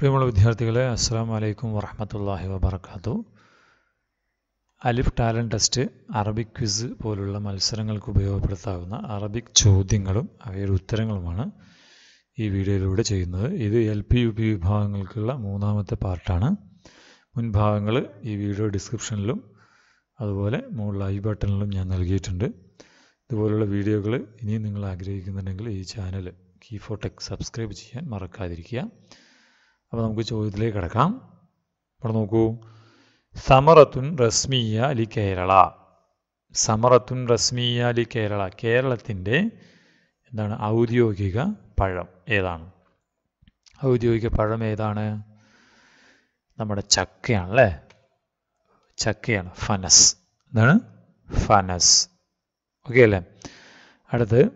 പ്രിയമുള്ള വിദ്യാർത്ഥികളെ അസ്സാം വലൈക്കും വറഹമത്തല്ലാഹി വബർക്കാത്തു അലിഫ് ടാലന്റ് ടെസ്റ്റ് അറബിക് ക്വിസ് പോലുള്ള മത്സരങ്ങൾക്ക് ഉപയോഗപ്പെടുത്താവുന്ന അറബിക് ചോദ്യങ്ങളും അവയുടെ ഉത്തരങ്ങളുമാണ് ഈ വീഡിയോയിലൂടെ ചെയ്യുന്നത്. ഇത് എൽ പി യു പി വിഭാഗങ്ങൾക്കുള്ള മൂന്നാമത്തെ പാർട്ടാണ്. മുൻഭാഗങ്ങൾ ഈ വീഡിയോ ഡിസ്ക്രിപ്ഷനിലും അതുപോലെ മുകളിൽ ഐ ബട്ടണിലും ഞാൻ നൽകിയിട്ടുണ്ട്. ഇതുപോലുള്ള വീഡിയോകൾ ഇനിയും നിങ്ങൾ ആഗ്രഹിക്കുന്നുണ്ടെങ്കിൽ ഈ ചാനൽ കീ ഫോട്ടെക് സബ്സ്ക്രൈബ് ചെയ്യാൻ മറക്കാതിരിക്കുക. അപ്പോൾ നമുക്ക് ചോദ്യത്തിലേക്ക് കിടക്കാം. അവിടെ നോക്കൂ. സമറത്തുൻ റസ്മിയ അലി കേരള. സമറത്തുൻ റസ്മിയ അലി കേരള. കേരളത്തിന്റെ എന്താണ്? ഔദ്യോഗിക പഴം ഏതാണ്? ഔദ്യോഗിക പഴം ഏതാണ്? നമ്മുടെ ചക്കയാണ് അല്ലേ ചക്കയാണ് ഫനസ്. എന്താണ്? ഫനസ്. ഓക്കെ അല്ലേ? അടുത്ത്.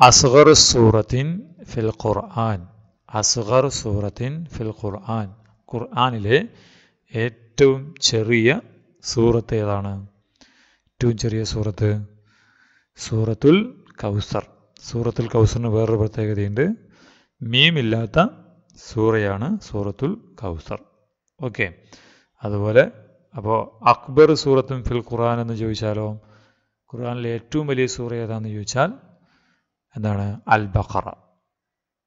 അസ്ഗർ സൂറത്തിൻ ഫിൽ ഖുർആൻ. അസ്ഗർ സൂറത്തിൻ ഫിൽ ഖുർആൻ. ഖുർആാനിലെ ഏറ്റവും ചെറിയ സൂറത്ത് ഏതാണ്? ഏറ്റവും ചെറിയ സൂറത്ത്? സൂറത്തുൽ കൗസർ. സൂറത്തുൽ കൗസറിന് വേറൊരു പ്രത്യേകതയുണ്ട്. മീമില്ലാത്ത സൂറയാണ് സൂറത്തുൽ കൗസർ. ഓക്കെ. അതുപോലെ അപ്പോൾ അക്ബർ സൂറത്തും ഫിൽ ഖുർആൻ എന്ന് ചോദിച്ചാലോ? ഖുർആാനിലെ ഏറ്റവും വലിയ സൂറ ഏതാണെന്ന് ചോദിച്ചാൽ എന്താണ്? അൽ ബഖറ.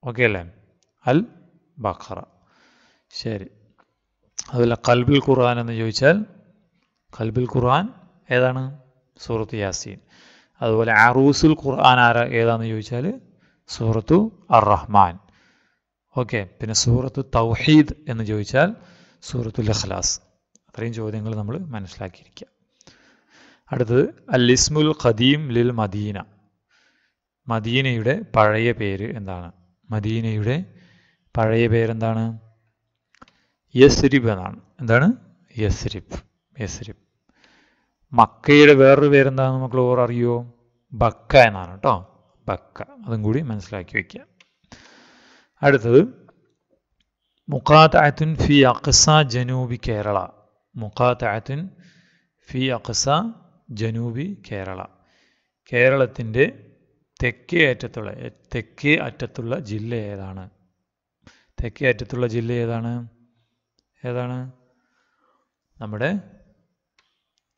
ഓക്കെ അല്ലേ? അൽ ബഖറ ശരി. അതുപോലെ കൽബിൽ ഖുർആൻ എന്ന് ചോദിച്ചാൽ കൽബിൽ ഖുർആൻ ഏതാണ്? സൂറത്ത് യാസീൻ. അതുപോലെ അറൂസുൽ ഖുർആൻ ആരാ ഏതാണെന്ന് ചോദിച്ചാൽ സൂറത്തു അർ റഹ്മാൻ ഓക്കെ. പിന്നെ സൂറത്ത് തൗഹീദ് എന്ന് ചോദിച്ചാൽ സൂറത്തുൽ ഇഖ്ലാസ്. അത്രയും ചോദ്യങ്ങൾ നമ്മൾ മനസ്സിലാക്കിയിരിക്കുക. അടുത്തത് അൽ ഇസ്മുൽ ഖദീം ലിൽ മദീന മദീനയുടെ പഴയ പേര് എന്താണ്? മദീനയുടെ പഴയ പേരെന്താണ്? യസ്രിബ് എന്നാണ് എന്താണ്? യസ്രിബ്. യസ്രിബ്. മക്കയുടെ വേറൊരു പേരെന്താണ് നമുക്ക് ഓർ അറിയോ ബക്ക എന്നാണ് കേട്ടോ. ബക്ക. അതും കൂടി മനസ്സിലാക്കി വയ്ക്കുക അടുത്തത് മുഖാത്തായത്തുൻ ഫി അക്സ ജനൂബി കേരള. മുഖാത്തായത്തുൻ ഫി അക്സ ജനൂബി കേരള. കേരളത്തിന്റെ തെക്കേ അറ്റത്തുള്ള തെക്കേ അറ്റത്തുള്ള ജില്ല ഏതാണ്? തെക്കേ അറ്റത്തുള്ള ജില്ല ഏതാണ്? ഏതാണ്? നമ്മുടെ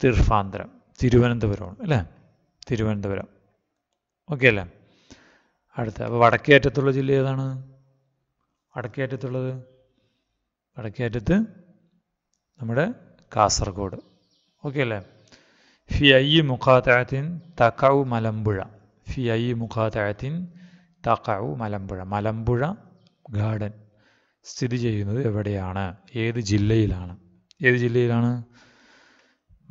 തീർഫാന്തരം തിരുവനന്തപുരമാണ് അല്ലേ? തിരുവനന്തപുരം. ഓക്കെ അല്ലേ? അടുത്ത അപ്പോൾ വടക്കേ അറ്റത്തുള്ള ജില്ല ഏതാണ്? വടക്കേ അറ്റത്തുള്ളത്? വടക്കേ അറ്റത്ത് നമ്മുടെ കാസർഗോഡ്. ഓക്കെ അല്ലേ? ഫി ഐ മുഖാത്താഴത്തിൻ തക്കാവു മലമ്പുഴ. ഫി ഐ മുഖാത്താഴത്തിൻ തക്കാവു മലമ്പുഴ. മലമ്പുഴ ഗാർഡൻ. സ്ഥിതി ചെയ്യുന്നത് എവിടെയാണ്? ഏത് ജില്ലയിലാണ്? ഏത് ജില്ലയിലാണ്?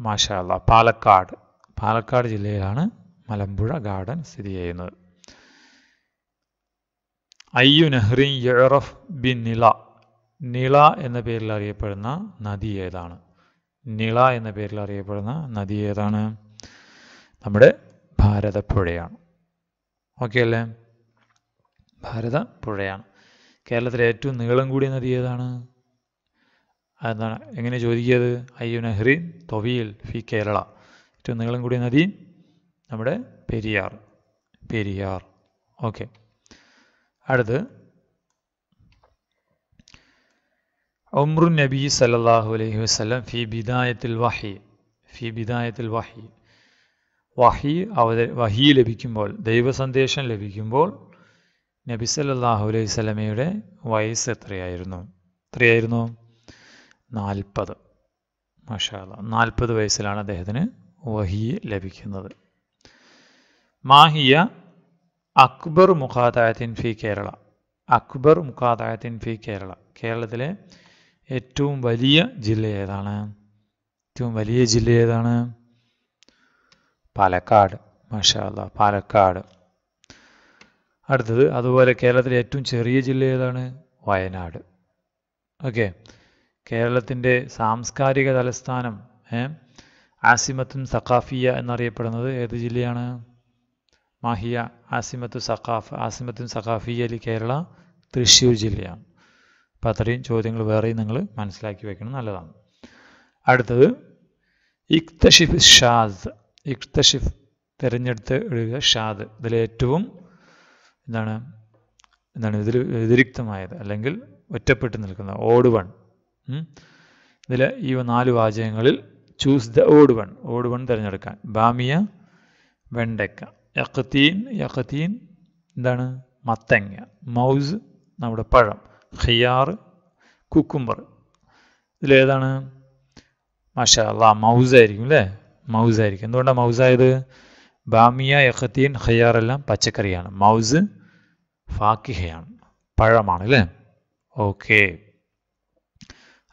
മാഷാല്ല പാലക്കാട്. പാലക്കാട് ജില്ലയിലാണ് മലമ്പുഴ ഗാർഡൻ സ്ഥിതി ചെയ്യുന്നത്. അയ്യു നെഹ്റിൻ യറഫ് ബിൻ നില. നിള എന്ന പേരിൽ അറിയപ്പെടുന്ന നദി ഏതാണ്? നിള എന്ന പേരിൽ അറിയപ്പെടുന്ന നദി ഏതാണ്? നമ്മുടെ ഭാരതപ്പുഴയാണ്. ഓക്കെ അല്ലേ? ഭാരതപ്പുഴയാണ്. കേരളത്തിലെ ഏറ്റവും നീളം കൂടിയ നദി ഏതാണ്? അതെന്താണ്? എങ്ങനെ ചോദിക്കിയത്? അയ്യു നെഹ്റി തൊവിയിൽ ഫി കേരള. ഏറ്റവും നീളം കൂടിയ നദി നമ്മുടെ പെരിയാർ. പെരിയാർ. ഓക്കെ. അടുത്ത്. ഒമ്രു നബി സല്ലാഹു അലൈഹി വസ്ലം ഫി ബിദായത്തിൽ വഹി. ഫി ബിദായത്തിൽ വഹി. വഹി അവത വഹി ലഭിക്കുമ്പോൾ ദൈവസന്ദേശം ലഭിക്കുമ്പോൾ നബി സല്ലാഹു അലൈഹി സ്വലമയുടെ വയസ്സ് എത്രയായിരുന്നു? എത്രയായിരുന്നു? നാൽപ്പത്. മഷാല നാൽപ്പത് വയസ്സിലാണ് അദ്ദേഹത്തിന് വഹി ലഭിക്കുന്നത്. മാഹിയ അക്ബർ മുഖാതായത്തിൻ ഫി കേരള. അക്ബർ മുഖാതായത്തിൻ ഫി കേരള. കേരളത്തിലെ ഏറ്റവും വലിയ ജില്ല ഏതാണ്? ഏറ്റവും വലിയ ജില്ല ഏതാണ്? പാലക്കാട്. മഷാല പാലക്കാട്. അടുത്തത് അതുപോലെ കേരളത്തിലെ ഏറ്റവും ചെറിയ ജില്ല ഏതാണ്? വയനാട്. ഓക്കെ. കേരളത്തിന്റെ സാംസ്കാരിക തലസ്ഥാനം ആസിമത്തും സഖാഫിയ എന്നറിയപ്പെടുന്നത് ഏത് ജില്ലയാണ്? മാഹിയ ആസിമത്തു സഖാഫ് ആസിമത്തും സഖാഫിയ അലി കേരള തൃശ്ശൂർ ജില്ലയാണ്. അപ്പം അത്രയും ചോദ്യങ്ങൾ വേറെയും നിങ്ങൾ മനസ്സിലാക്കി വെക്കണം നല്ലതാണ്. അടുത്തത് ഇക്തഷിഫ് ഷാദ് ഇക്തഷിഫ് തിരഞ്ഞെടുത്ത് എഴുതുക ഷാദ്. ഇതിലേറ്റവും എന്താണ് എന്താണ് ഇതിൽ വ്യതിരിക്തമായത് അല്ലെങ്കിൽ ഒറ്റപ്പെട്ട് നിൽക്കുന്ന ഓട് വൺ. ഇതിൽ ഈ നാല് വാചകങ്ങളിൽ choose the odd one odd one തിരഞ്ഞെടുക്കാൻ. ബാമിയ വെണ്ടക്ക യക്കത്തീൻ യക്കത്തീൻ എന്താണ്? മത്തങ്ങ. മൗസ് നമ്മുടെ പഴം. ഖിയാർ കുക്കുംബർ. ഇതിലേതാണ് മാഷാ അല്ലാ മൗസ് ആയിരിക്കും അല്ലേ മൗസ് ആയിരിക്കും. എന്തുകൊണ്ടാണ് മൗസായത്? ബാമിയ യഹത്തീൻ ഖിയാർ എല്ലാം പച്ചക്കറിയാണ്. മൗസ് ഫാക്കിഹയാണ്. പഴമാണ് അല്ലേ? ഓക്കെ.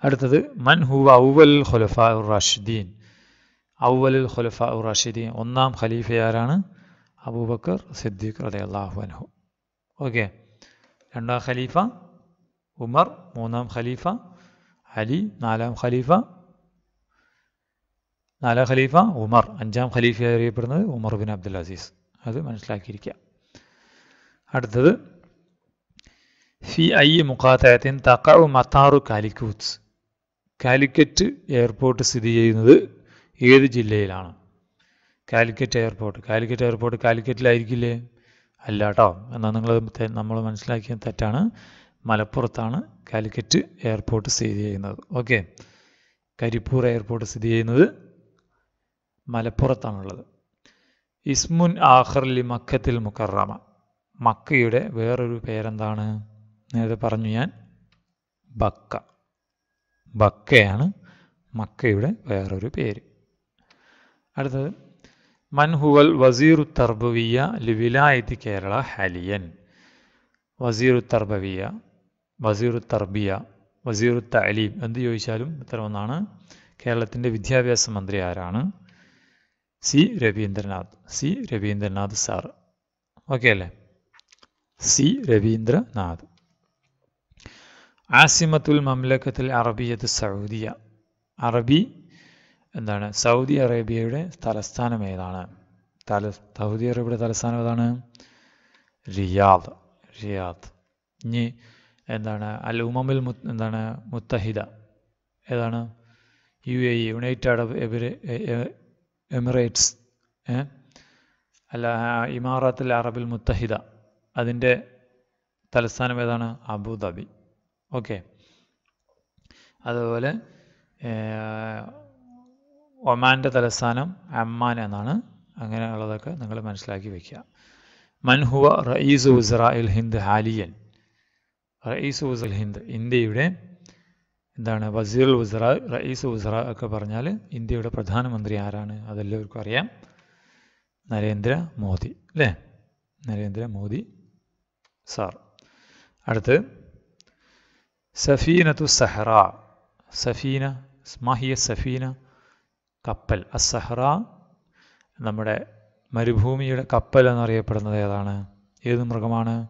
അടുത്തത് മൻ ഹുവ ഔവൽ ഖുലഫ ഉർ റാഷിദീൻ. ഔവൽ ഖുലഫ ഉർ റാഷിദീൻ. ഒന്നാം ഖലീഫയാരാണ് അബൂബക്കർ സിദ്ദീഖ് റതി അള്ളാഹു അൻഹു. ഓക്കെ. രണ്ടാം ഖലീഫ ഉമർ. മൂന്നാം ഖലീഫ അലി. നാലാം ഖലീഫ നാലാം ഖലീഫ ഉമർ. അഞ്ചാം ഖലീഫയായി അറിയപ്പെടുന്നത് ഉമർ ബിൻ അബ്ദുൽ അസീസ്. അത് മനസ്സിലാക്കിയിരിക്കുക. അടുത്തത് ഫി ഐ മുഖാത്തയത്തിൻ തക്കാവ് മത്താറു കാലിക്കൂത്ത്. കാലിക്കറ്റ് എയർപോർട്ട് സ്ഥിതി ചെയ്യുന്നത് ഏത് ജില്ലയിലാണ്? കാലിക്കറ്റ് എയർപോർട്ട്. കാലിക്കറ്റ് എയർപോർട്ട് കാലിക്കറ്റിലായിരിക്കില്ലേ? അല്ല കേട്ടോ എന്നാൽ നിങ്ങൾ നമ്മൾ മനസ്സിലാക്കിയ തെറ്റാണ്. മലപ്പുറത്താണ് കാലിക്കറ്റ് എയർപോർട്ട് സ്ഥിതി ചെയ്യുന്നത്. ഓക്കെ. കരിപ്പൂർ എയർപോർട്ട് സ്ഥിതി ചെയ്യുന്നത് മലപ്പുറത്താണുള്ളത്. ഇസ്മുൻ ആഖർലി മക്കത്തിൽ മുക്കറമ മക്കയുടെ വേറൊരു പേരെന്താണ്? നേരത്തെ പറഞ്ഞു ഞാൻ. ബക്ക. ബക്കയാണ് മക്കയുടെ വേറൊരു പേര്. അടുത്തത്. മൻഹുവൽ വസീറു തർബവിയ ലിവിലായത്തി കേരള ഹലിയൻ. വസീറു തർബവിയ വസീറു തർബിയ വസീറു തലീം എന്ത് ചോദിച്ചാലും ഇത്തരം ഒന്നാണ്. കേരളത്തിന്റെ വിദ്യാഭ്യാസ മന്ത്രി ആരാണ്? C Raveendranath C Raveendranath sir. Okay അല്ലേ? സി രവീന്ദ്രനാഥ്. ആസിമത്തുൽ മംലക്കത്തിൽ അറബിയത്ത് സൗദിയ. അറബി എന്താണ്? സൗദി അറേബ്യയുടെ തലസ്ഥാനം ഏതാണ്? തല സൗദി അറേബ്യയുടെ തലസ്ഥാനം ഏതാണ്? റിയാദ്. റിയാദ്. ഇനി എന്താണ്? അൽ ഉമമിൽ മു എന്താണ്? മുത്തഹിദ. ഏതാണ്? U A E United Arab Emirates അല്ല ഇമാറാത്തിൽ അറബിൽ മുത്തഹിദ. അതിന്റെ തലസ്ഥാനം ഏതാണ്? Abu Dhabi. ഓക്കെ. അതുപോലെ ഒമാന്റെ തലസ്ഥാനം അമ്മാൻ എന്നാണ്. അങ്ങനെയുള്ളതൊക്കെ നിങ്ങൾ മനസ്സിലാക്കി വയ്ക്കുക മൻഹുവ റയീസ് ഉസ്രായിൽ ഹിന്ദ് ഹാലിയൻ. റയീസ് ഉസ്രൽ ഹിന്ദ് ഇന്ത്യയുടെ എന്താണ് വസീർ ഉസ്ര റയീസ് ഉസ്ര ഒക്കെ പറഞ്ഞാൽ ഇന്ത്യയുടെ പ്രധാനമന്ത്രി ആരാണ്? അതെല്ലാവർക്കും അറിയാം. നരേന്ദ്ര മോദി അല്ലേ? നരേന്ദ്ര മോദി സാർ. അടുത്ത് സഫീനത്തു സഹറ സഫീന സ്മാഹിയ സഫീന കപ്പൽ. അസഹറ നമ്മുടെ മരുഭൂമിയുടെ കപ്പൽ എന്നറിയപ്പെടുന്നത് ഏതാണ്? ഏത് മൃഗമാണ്?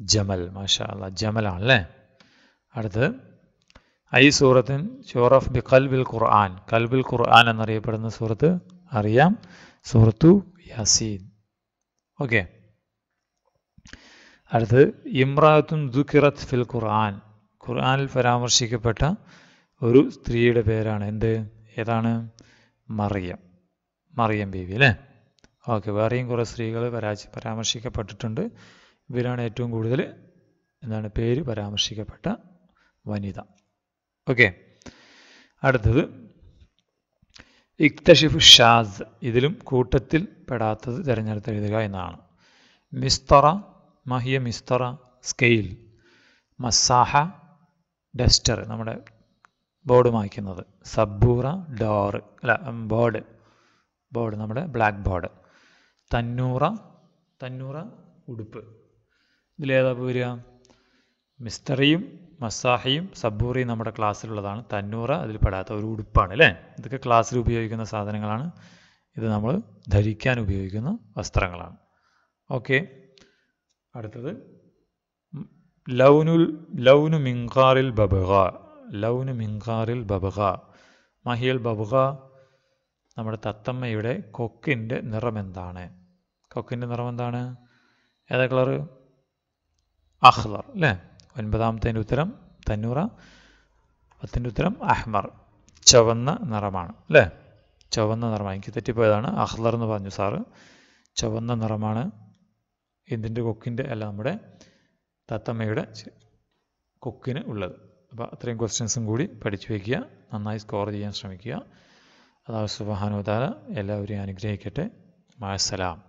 ജമൽ മാഷാ അല്ല ജമലാണ് അല്ലേ? അടുത്ത് ഐ സൂറത്തിൻ ഷോറഫ് ബി കൽബിൽ ഖുർആൻ. കൽബിൽ ഖുർആൻ എന്നറിയപ്പെടുന്ന സൂറത്ത് അറിയാം. സൂറത്തു യാസീൻ. ഓക്കെ. അടുത്ത് ഇമ്രാത്തുൻ ദുഖിറത്ത് ഫിൽ ഖുർആൻ. ഖുർആനിൽ പരാമർശിക്കപ്പെട്ട ഒരു സ്ത്രീയുടെ പേരാണ് എന്ത്? ഏതാണ്? മറിയം. മറിയം ബീവി അല്ലേ? ഓക്കെ വേറെയും കുറേ സ്ത്രീകൾ പരാജ പരാമർശിക്കപ്പെട്ടിട്ടുണ്ട്. ഇവരാണ് ഏറ്റവും കൂടുതൽ എന്താണ് പേര് പരാമർശിക്കപ്പെട്ട വനിത. ഓക്കെ. അടുത്തത്. ഇക്തഷിഫ് ഷാസ് ഇതിലും കൂട്ടത്തിൽ പെടാത്തത് തിരഞ്ഞെടുത്ത് എഴുതുക എന്നാണ് മിസ്തറ മഹിയ മിസ്തറ സ്കെയിൽ മസാഹ ഡസ്റ്റർ നമ്മുടെ ബോർഡ് മായ്ക്കുന്നത്. സബ്ബൂറ ഡോർ അല്ല ബോർഡ് ബോർഡ് നമ്മുടെ ബ്ലാക്ക് ബോർഡ്. തന്നൂറ തന്നൂറ ഉടുപ്പ്. ഇതിലേതാ വരിക? മിസ്തറിയും മസാഹയും സബൂറിയും നമ്മുടെ ക്ലാസ്സിലുള്ളതാണ്. തന്നൂറ അതിൽ പെടാത്ത ഒരു ഉടുപ്പാണ് അല്ലേ? ഇതൊക്കെ ക്ലാസ്സിൽ ഉപയോഗിക്കുന്ന സാധനങ്ങളാണ്. ഇത് നമ്മൾ ധരിക്കാൻ ഉപയോഗിക്കുന്ന വസ്ത്രങ്ങളാണ്. ഓക്കെ. അടുത്തത്. ലൗനുൽ ലൗനു മിങ്കാറിൽ ബബഗ ലൗനു മിങ്കാറിൽ ബബഗ. മഹിയൽ ബബഗ നമ്മുടെ തത്തമ്മയുടെ കൊക്കിന്റെ നിറം എന്താണ്? കൊക്കിന്റെ നിറം എന്താണ്? ഏതാ കളർ അഹ്ലർ അല്ലേ? ഒൻപതാമത്തേന്റെ ഉത്തരം തന്നൂറ പത്തിന്റെ ഉത്തരം അഹ്മർ. ചുവന്ന നിറമാണ് അല്ലേ? ചുവന്ന നിറമാണ്. എനിക്ക് തെറ്റിപ്പോയതാണ്. അഹ്ലർ എന്ന് പറഞ്ഞു സാറ്. ചുവന്ന നിറമാണ് ഇതിന്റെ കൊക്കിന്റെ അല്ല നമ്മുടെ തത്തമ്മയുടെ കൊക്കിന് ഉള്ളത്. അപ്പോൾ അത്രയും ക്വസ്റ്റ്യൻസും കൂടി പഠിച്ചു വയ്ക്കുക. നന്നായി സ്കോർ ചെയ്യാൻ ശ്രമിക്കുക. അതാ സുബഹാനുതാല എല്ലാവരെയും അനുഗ്രഹിക്കട്ടെ. മാസലാം